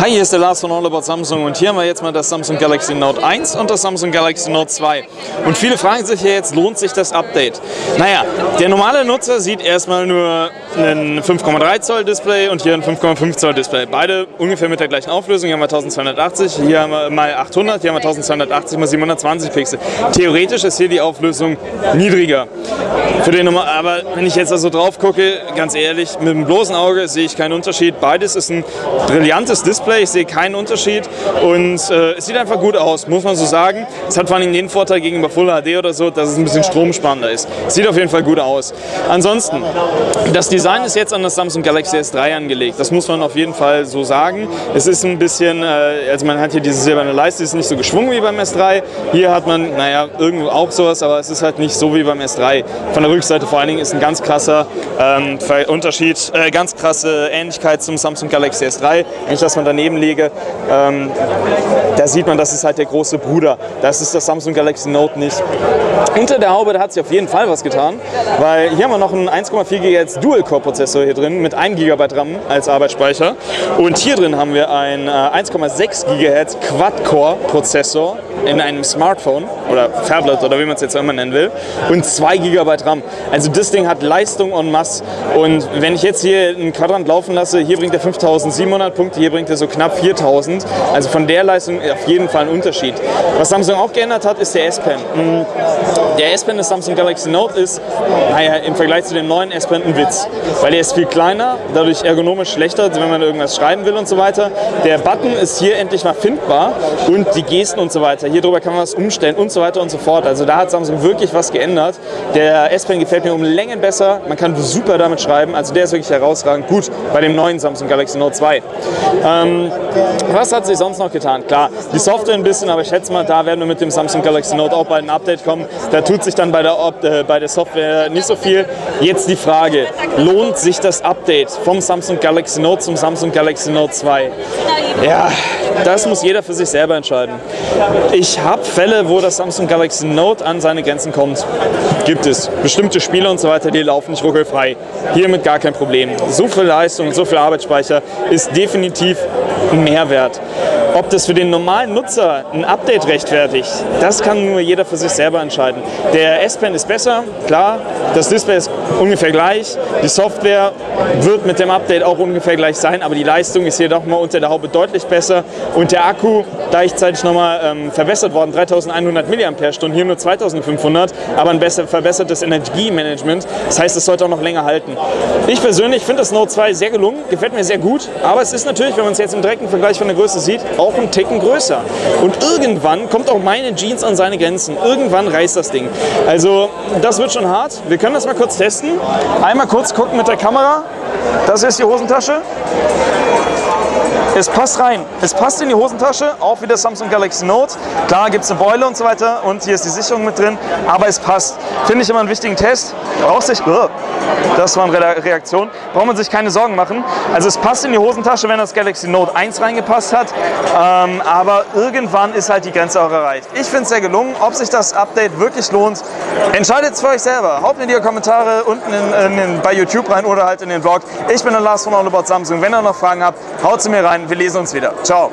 Hi, hier ist der Lars von All About Samsung und hier haben wir jetzt mal das Samsung Galaxy Note 1 und das Samsung Galaxy Note 2. Und viele fragen sich ja jetzt, lohnt sich das Update? Naja, der normale Nutzer sieht erstmal nur ein 5,3 Zoll Display und hier ein 5,5 Zoll Display. Beide ungefähr mit der gleichen Auflösung. Hier haben wir 1280, hier haben wir mal 800, hier haben wir 1280 mal 720 Pixel. Theoretisch ist hier die Auflösung niedriger. Für den Nummer, aber wenn ich jetzt also drauf gucke, ganz ehrlich, mit dem bloßen Auge sehe ich keinen Unterschied. Beides ist ein brillantes Display, ich sehe keinen Unterschied und äh, es sieht einfach gut aus, muss man so sagen. Es hat vor allem den Vorteil gegenüber Full HD oder so, dass es ein bisschen stromsparender ist. Sieht auf jeden Fall gut aus. Ansonsten, das Design ist jetzt an das Samsung Galaxy S3 angelegt. Das muss man auf jeden Fall so sagen. Es ist ein bisschen, äh, also man hat hier diese silberne Leiste, die ist nicht so geschwungen wie beim S3. Hier hat man, naja, irgendwo auch sowas, aber es ist halt nicht so wie beim S3. Von der Rückseite vor allen Dingen ist ein ganz krasser ähm, Unterschied, äh, ganz krasse Ähnlichkeit zum Samsung Galaxy S3. Wenn ich das mal daneben lege, ähm, da sieht man, das ist halt der große Bruder. Das ist das Samsung Galaxy Note nicht. Unter der Haube, da hat sich auf jeden Fall was getan, weil hier haben wir noch einen 1,4 GHz Dual-Core-Prozessor hier drin mit 1 GB RAM als Arbeitsspeicher. Und hier drin haben wir einen äh, 1,6 GHz Quad-Core-Prozessor in einem Smartphone oder Tablet oder wie man es jetzt immer nennen will und 2 GB RAM. Also das Ding hat Leistung en masse und wenn ich jetzt hier einen Quadrant laufen lasse, hier bringt er 5700 Punkte, hier bringt er so knapp 4000. Also von der Leistung auf jeden Fall ein Unterschied. Was Samsung auch geändert hat, ist der S-Pen. Hm, der S-Pen des Samsung Galaxy Note ist, naja, im Vergleich zu dem neuen S-Pen ein Witz, weil der ist viel kleiner, dadurch ergonomisch schlechter, wenn man irgendwas schreiben will und so weiter. Der Button ist hier endlich mal findbar und die Gesten und so weiter. Hier drüber kann man was umstellen und so weiter und so fort. Also da hat Samsung wirklich was geändert. Der S-Pen gefällt mir um Längen besser. Man kann super damit schreiben. Also der ist wirklich herausragend gut bei dem neuen Samsung Galaxy Note 2. Ähm, was hat sich sonst noch getan? Klar, die Software ein bisschen, aber ich schätze mal, da werden wir mit dem Samsung Galaxy Note auch bald ein Update kommen. Da tut sich dann bei der, äh, bei der Software nicht so viel. Jetzt die Frage, lohnt sich das Update vom Samsung Galaxy Note zum Samsung Galaxy Note 2? Ja, das muss jeder für sich selber entscheiden. Habe Fälle, wo das Samsung Galaxy Note an seine Grenzen kommt. Gibt es. Bestimmte Spiele und so weiter, die laufen nicht ruckelfrei. Hiermit gar kein Problem. So viel Leistung so viel Arbeitsspeicher ist definitiv ein Mehrwert. Ob das für den normalen Nutzer ein Update rechtfertigt, das kann nur jeder für sich selber entscheiden. Der S-Pen ist besser, klar, das Display ist ungefähr gleich, die Software wird mit dem Update auch ungefähr gleich sein, aber die Leistung ist hier doch mal unter der Haube deutlich besser und der Akku gleichzeitig nochmal ähm, verbessert worden, 3100 mAh, hier nur 2500, aber ein besser, verbessertes Energiemanagement, das heißt, es sollte auch noch länger halten. Ich persönlich finde das Note 2 sehr gelungen, gefällt mir sehr gut, aber es ist natürlich, wenn man es jetzt im direkten Vergleich von der Größe sieht, auch einen Ticken größer. Und irgendwann kommt auch meine Jeans an seine Grenzen. Irgendwann reißt das Ding. Also das wird schon hart. Wir können das mal kurz testen. Einmal kurz gucken mit der Kamera. Das ist die Hosentasche. Es passt rein. Es passt in die Hosentasche, auch wie der Samsung Galaxy Note. Klar gibt es eine Beule und so weiter und hier ist die Sicherung mit drin, aber es passt. Finde ich immer einen wichtigen Test. Braucht sich, das war eine Reaktion, braucht man sich keine Sorgen machen. Also es passt in die Hosentasche, wenn das Galaxy Note 1 reingepasst hat, ähm, aber irgendwann ist halt die Grenze auch erreicht. Ich finde es sehr gelungen. Ob sich das Update wirklich lohnt, entscheidet es für euch selber. Haut mir die Kommentare unten in, in, in, bei YouTube rein oder halt in den Vlog. Ich bin der Lars von All About Samsung. Wenn ihr noch Fragen habt, haut sie mir rein wir lesen uns wieder. Ciao.